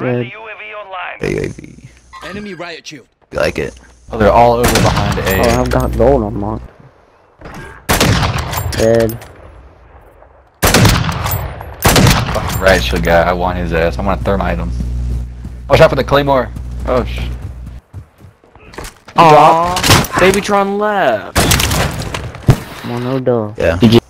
red. AAV. Enemy riot shield. You like it? Oh, they're all over behind A. Oh, I've got gold unlocked. Dead. Fucking riot shield guy. I want his ass. I want gonna thermite him. Watch out for the claymore. Oh sh. Aw, Babytron left. Come on, no duh. Yeah. GG.